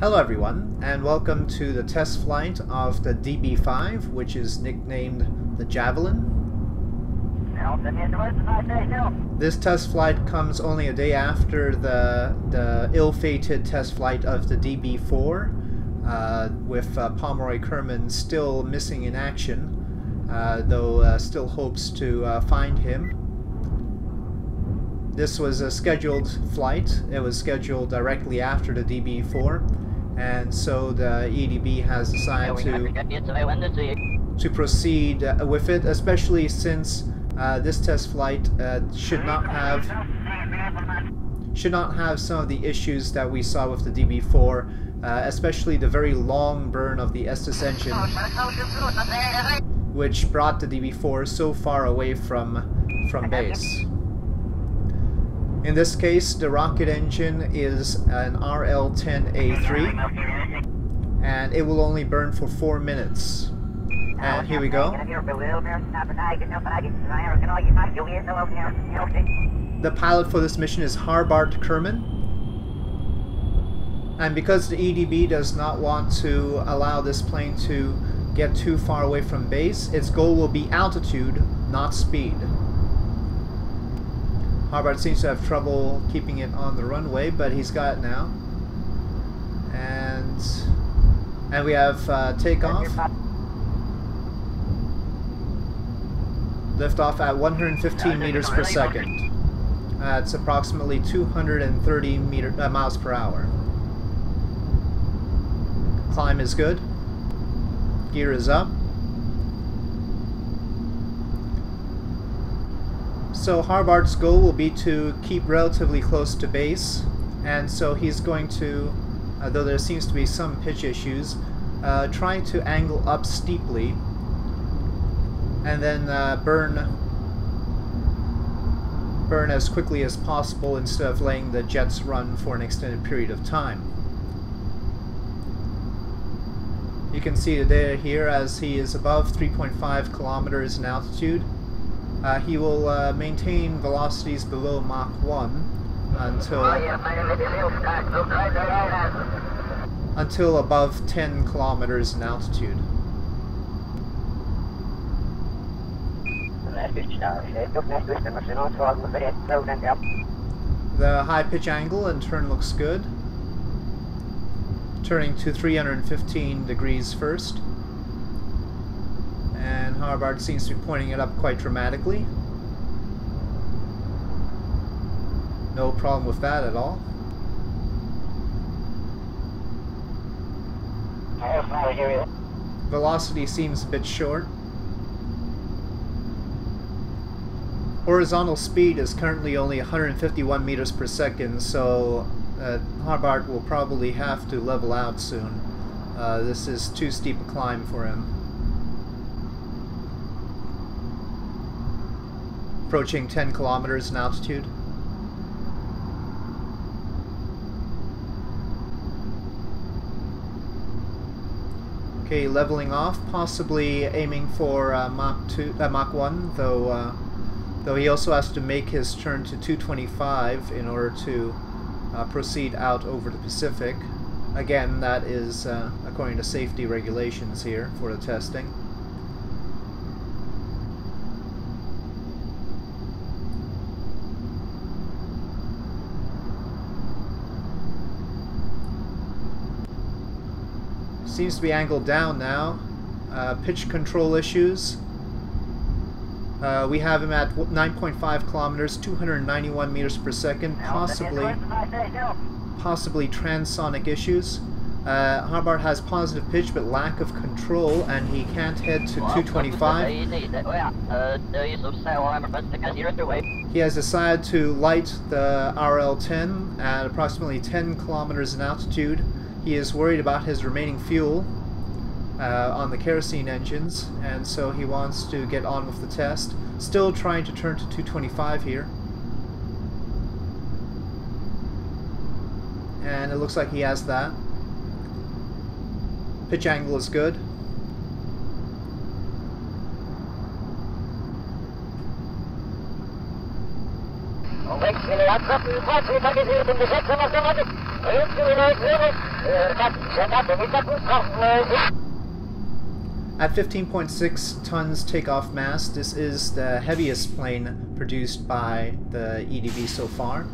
Hello everyone, and welcome to the test flight of the DB5, which is nicknamed the Javelin. This test flight comes only a day after the, the ill-fated test flight of the DB4, uh, with uh, Pomeroy Kerman still missing in action, uh, though uh, still hopes to uh, find him. This was a scheduled flight. It was scheduled directly after the DB4 and so the EDB has decided to to proceed uh, with it, especially since uh, this test flight uh, should not have should not have some of the issues that we saw with the DB4, uh, especially the very long burn of the Estes engine, which brought the DB4 so far away from from base. In this case, the rocket engine is an RL-10A3, and it will only burn for 4 minutes. And here we go. The pilot for this mission is Harbart Kerman. And because the EDB does not want to allow this plane to get too far away from base, its goal will be altitude, not speed. Harbart seems to have trouble keeping it on the runway, but he's got it now. And and we have uh, takeoff. Liftoff at 115 meters per second. That's approximately 230 meter, uh, miles per hour. Climb is good. Gear is up. So Harbart's goal will be to keep relatively close to base, and so he's going to, uh, though there seems to be some pitch issues, uh, trying to angle up steeply, and then uh, burn burn as quickly as possible instead of letting the jets run for an extended period of time. You can see the data here as he is above 3.5 kilometers in altitude uh, he will uh, maintain velocities below Mach 1 until until above 10 kilometers in altitude. The high pitch angle and turn looks good. Turning to 315 degrees first and Harbart seems to be pointing it up quite dramatically. No problem with that at all. Velocity seems a bit short. Horizontal speed is currently only 151 meters per second, so uh, Harbart will probably have to level out soon. Uh, this is too steep a climb for him. Approaching 10 kilometers in altitude. Okay, leveling off, possibly aiming for uh, Mach 2, uh, Mach 1, though uh, though he also has to make his turn to 225 in order to uh, proceed out over the Pacific. Again, that is uh, according to safety regulations here for the testing. Seems to be angled down now. Uh, pitch control issues. Uh, we have him at 9.5 kilometers, 291 meters per second, possibly, possibly transonic issues. Uh, Harbart has positive pitch but lack of control, and he can't head to 225. He has decided to light the RL-10 at approximately 10 kilometers in altitude. He is worried about his remaining fuel uh, on the kerosene engines, and so he wants to get on with the test. Still trying to turn to 225 here. And it looks like he has that. Pitch angle is good. At 15.6 tons takeoff mass, this is the heaviest plane produced by the EDB so far.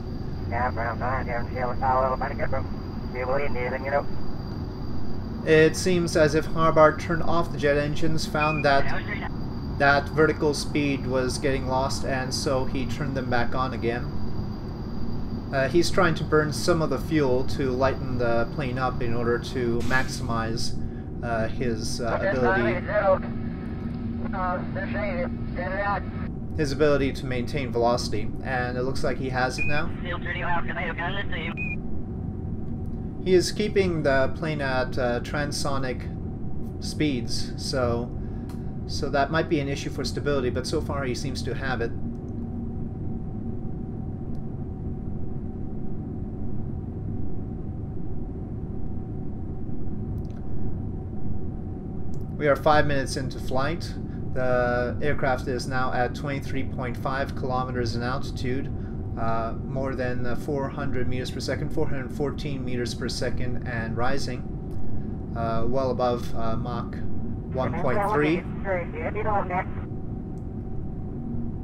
It seems as if Harbart turned off the jet engines, found that that vertical speed was getting lost, and so he turned them back on again. Uh, he's trying to burn some of the fuel to lighten the plane up in order to maximize uh, his uh, ability his ability to maintain velocity, and it looks like he has it now. He is keeping the plane at uh, transonic speeds, so so that might be an issue for stability, but so far he seems to have it. We are five minutes into flight. The aircraft is now at 23.5 kilometers in altitude, uh, more than uh, 400 meters per second, 414 meters per second, and rising, uh, well above uh, Mach 1.3.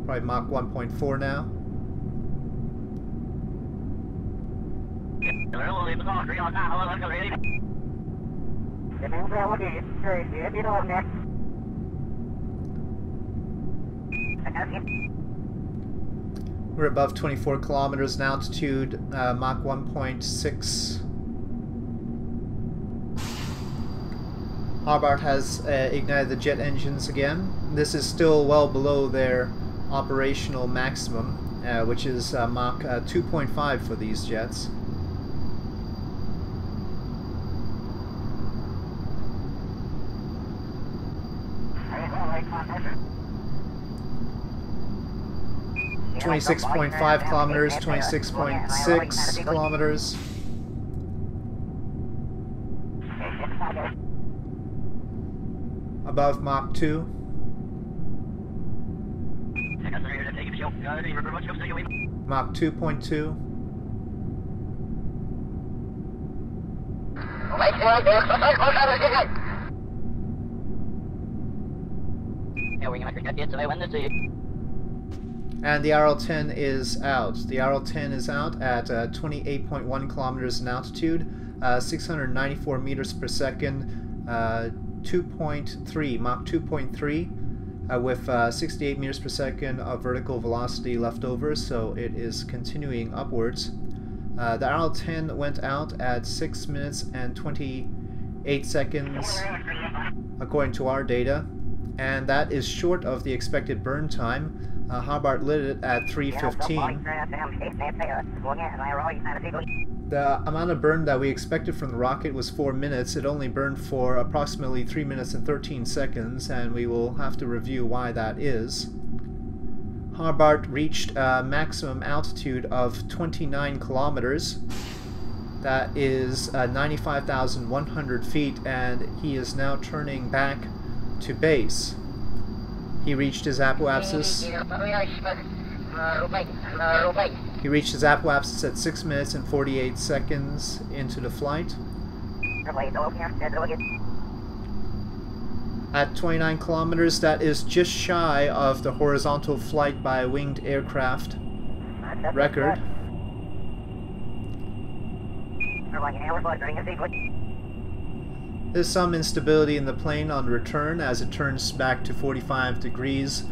Probably Mach 1.4 now. We're above 24 kilometers in altitude, uh, Mach 1.6. Harbart has uh, ignited the jet engines again. This is still well below their operational maximum, uh, which is uh, Mach uh, 2.5 for these jets. Twenty-six point five kilometers, twenty-six point six kilometers. Above Mach 2. Mach 2.2. And the RL-10 is out. The RL-10 is out at uh, 28.1 kilometers in altitude, uh, 694 meters per second, uh, 2.3, Mach 2.3, uh, with uh, 68 meters per second of vertical velocity left over, so it is continuing upwards. Uh, the RL-10 went out at 6 minutes and 28 seconds, according to our data, and that is short of the expected burn time. Uh, Harbart lit it at 3.15. The amount of burn that we expected from the rocket was 4 minutes. It only burned for approximately 3 minutes and 13 seconds, and we will have to review why that is. Harbart reached a maximum altitude of 29 kilometers. That is uh, 95,100 feet, and he is now turning back to base. He reached his apoapsis. He reached his apoapsis at 6 minutes and 48 seconds into the flight. At 29 kilometers, that is just shy of the horizontal flight by a winged aircraft record. There's some instability in the plane on return as it turns back to 45 degrees,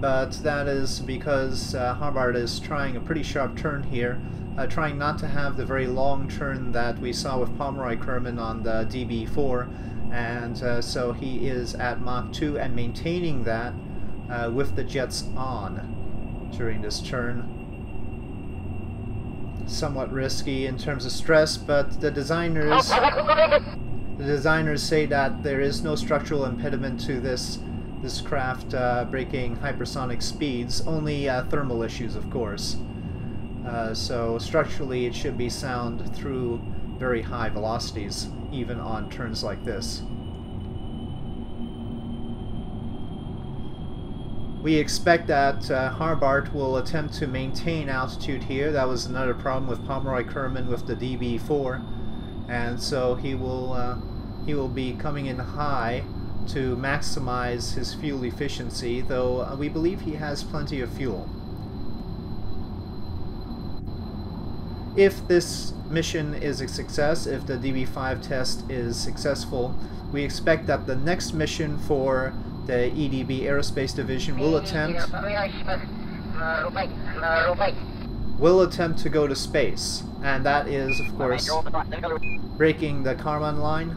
but that is because uh, is trying a pretty sharp turn here, uh, trying not to have the very long turn that we saw with Pomeroy Kerman on the DB4, and uh, so he is at Mach 2 and maintaining that uh, with the jets on during this turn. Somewhat risky in terms of stress, but the designers the designers say that there is no structural impediment to this this craft uh, breaking hypersonic speeds, only uh, thermal issues, of course. Uh, so structurally, it should be sound through very high velocities, even on turns like this. We expect that uh, Harbart will attempt to maintain altitude here. That was another problem with Pomeroy Kerman with the DB4, and so he will uh, he will be coming in high to maximize his fuel efficiency. Though uh, we believe he has plenty of fuel. If this mission is a success, if the DB5 test is successful, we expect that the next mission for the EDB Aerospace Division will attempt will attempt to go to space, and that is, of course, breaking the Kármán line,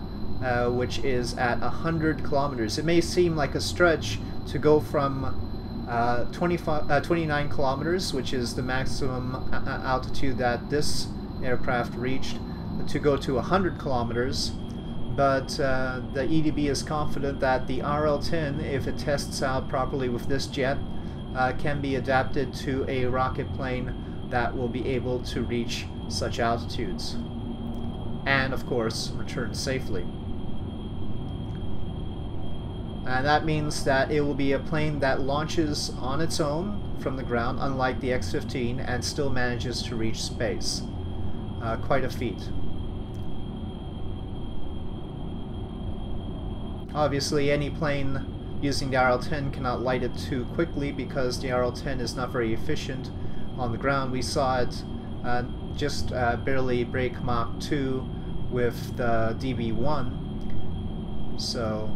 uh, which is at 100 kilometers. It may seem like a stretch to go from uh, 25, uh, 29 kilometers, which is the maximum uh, uh, altitude that this aircraft reached, to go to 100 kilometers but uh, the EDB is confident that the RL-10, if it tests out properly with this jet, uh, can be adapted to a rocket plane that will be able to reach such altitudes. And, of course, return safely. And that means that it will be a plane that launches on its own from the ground, unlike the X-15, and still manages to reach space. Uh, quite a feat. Obviously, any plane using the RL-10 cannot light it too quickly because the RL-10 is not very efficient on the ground. We saw it uh, just uh, barely break Mach 2 with the DB1. So,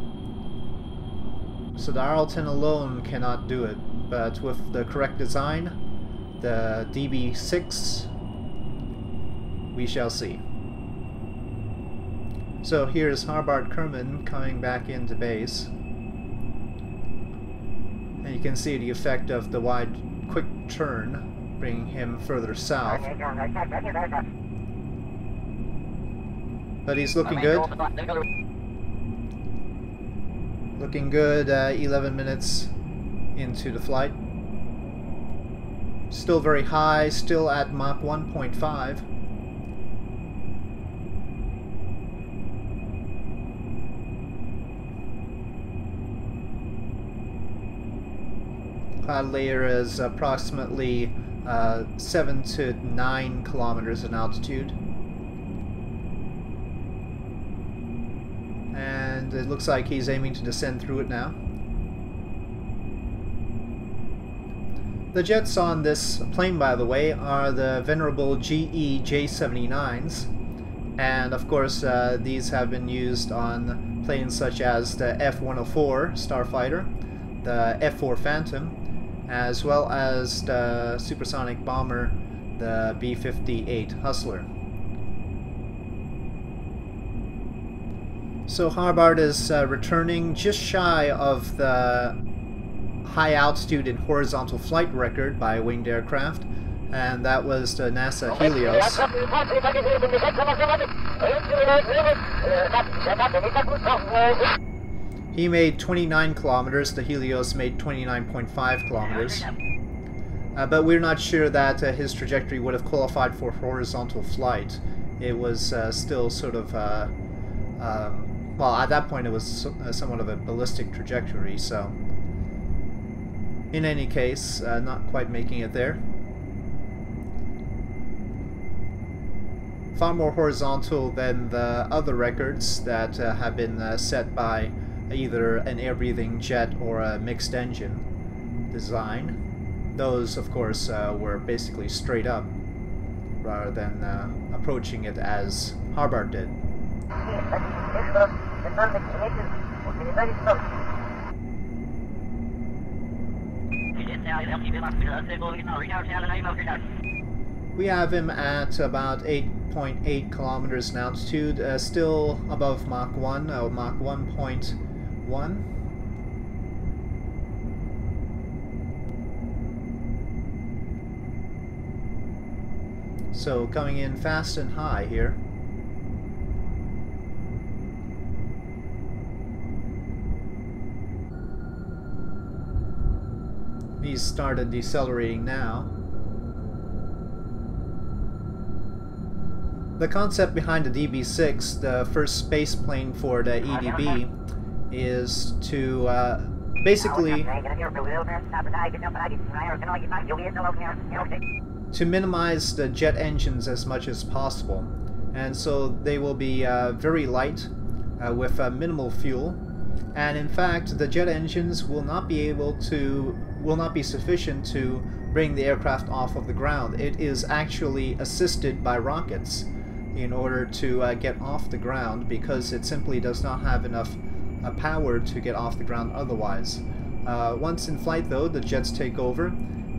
so the RL-10 alone cannot do it, but with the correct design, the DB6, we shall see. So here's Harbart Kerman coming back into base. And you can see the effect of the wide quick turn, bringing him further south. But he's looking good. Looking good, uh, 11 minutes into the flight. Still very high, still at Mach 1.5. cloud layer is approximately uh, 7 to 9 kilometers in altitude. And it looks like he's aiming to descend through it now. The jets on this plane, by the way, are the venerable GE J79s. And of course, uh, these have been used on planes such as the F-104 Starfighter, the F-4 Phantom, as well as the supersonic bomber, the B-58 Hustler. So Harbart is uh, returning just shy of the high altitude and horizontal flight record by winged aircraft, and that was the NASA Helios. He made 29 kilometers, the Helios made 29.5 kilometers. Uh, but we're not sure that uh, his trajectory would have qualified for horizontal flight. It was uh, still sort of, uh, um, well, at that point it was uh, somewhat of a ballistic trajectory, so in any case, uh, not quite making it there. Far more horizontal than the other records that have been set by either an air-breathing jet or a mixed engine design. Those, of course, uh, were basically straight up rather than uh, approaching it as Harbart did. We have him at about 8.8 kilometers in altitude, uh, still above Mach 1, uh, Mach 1.1 one. So coming in fast and high here. He's started decelerating now. The concept behind the DB6, the first space plane for the EDB, is to uh, basically, to minimize the jet engines as much as possible. And so they will be uh, very light uh, with uh, minimal fuel. And in fact, the jet engines will not be able to, will not be sufficient to bring the aircraft off of the ground. It is actually assisted by rockets in order to uh, get off the ground because it simply does not have enough uh, power to get off the ground otherwise. Uh, once in flight though, the jets take over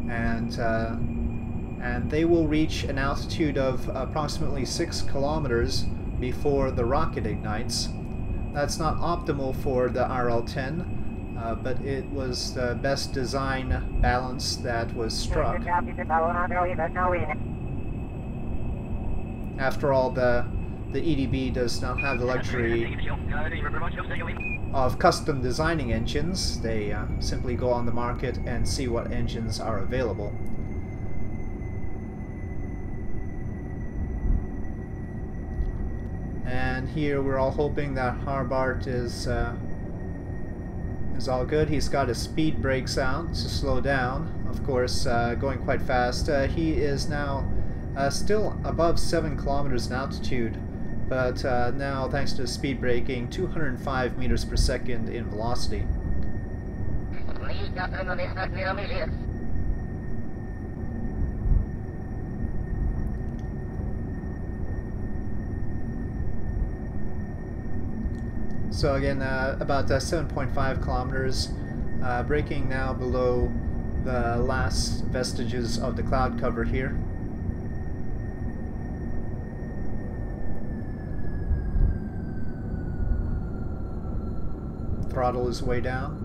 and uh, and they will reach an altitude of approximately 6 kilometers before the rocket ignites. That's not optimal for the RL-10, uh, but it was the best design balance that was struck. After all, the, the EDB does not have the luxury of custom designing engines. They uh, simply go on the market and see what engines are available. And here we're all hoping that Harbart is uh, is all good. He's got his speed brakes out to slow down. Of course, uh, going quite fast. Uh, he is now uh, still above 7 kilometers in altitude, but uh, now, thanks to speed braking, 205 meters per second in velocity. So again, uh, about uh, 7.5 kilometers, uh, braking now below the last vestiges of the cloud cover here. Throttle is way down.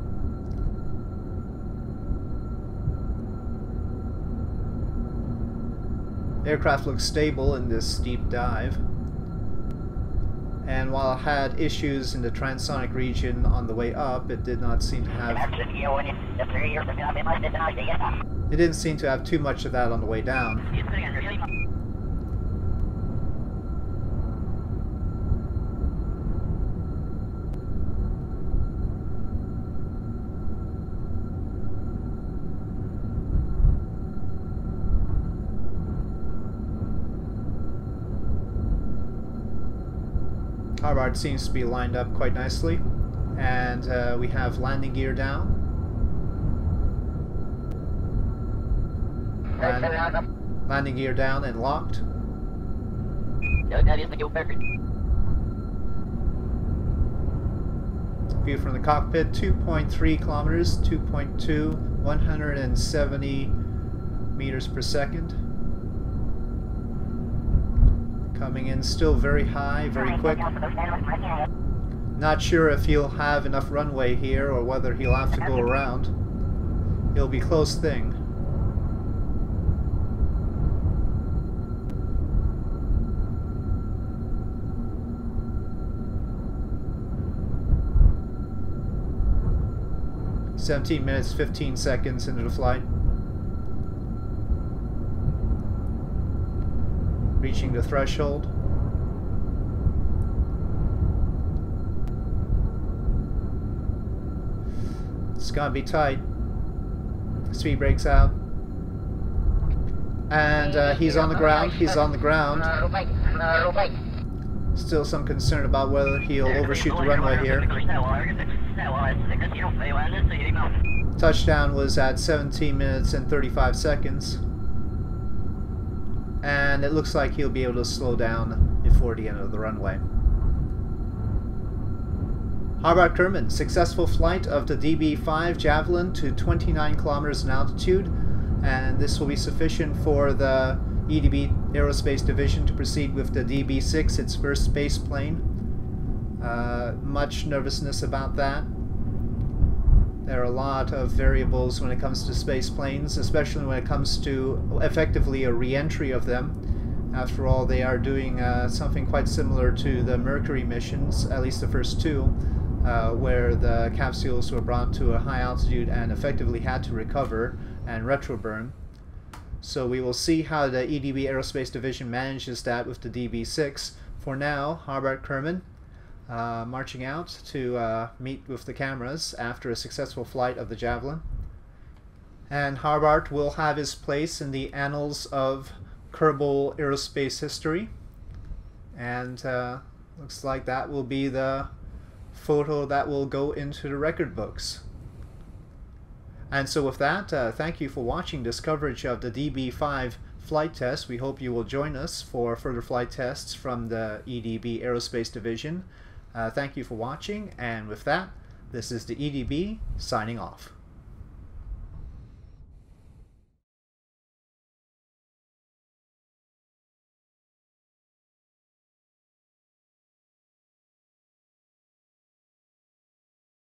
Aircraft looks stable in this steep dive and while it had issues in the transonic region on the way up, it did not seem to have... It didn't seem to have too much of that on the way down. 'Harbart seems to be lined up quite nicely. And uh, we have landing gear down. Land landing gear down and locked. View from the cockpit, 2.3 kilometers, 2.2, 170 meters per second. Coming in still very high, very quick. Not sure if he'll have enough runway here or whether he'll have to go around. It'll be close thing. Seventeen minutes, fifteen seconds into the flight. Reaching the threshold. It's gonna be tight. Speed brakes out. And uh, he's on the ground, he's on the ground. Still some concern about whether he'll overshoot the runway here. Touchdown was at 17 minutes and 35 seconds and it looks like he'll be able to slow down before the end of the runway. Harbart Kerman, successful flight of the DB-5 Javelin to 29 kilometers in altitude, and this will be sufficient for the EDB Aerospace Division to proceed with the DB-6, its first space plane. Uh, much nervousness about that. There are a lot of variables when it comes to space planes, especially when it comes to effectively a re-entry of them. After all, they are doing uh, something quite similar to the Mercury missions, at least the first two, uh, where the capsules were brought to a high altitude and effectively had to recover and retroburn. So we will see how the EDB Aerospace Division manages that with the DB-6. For now, Harbart Kerman, uh, marching out to uh, meet with the cameras after a successful flight of the Javelin. And Harbart will have his place in the annals of Kerbal aerospace history. And uh, looks like that will be the photo that will go into the record books. And so with that, uh, thank you for watching this coverage of the DB5 flight test. We hope you will join us for further flight tests from the EDB Aerospace Division. Uh, thank you for watching, and with that, this is the EDB signing off.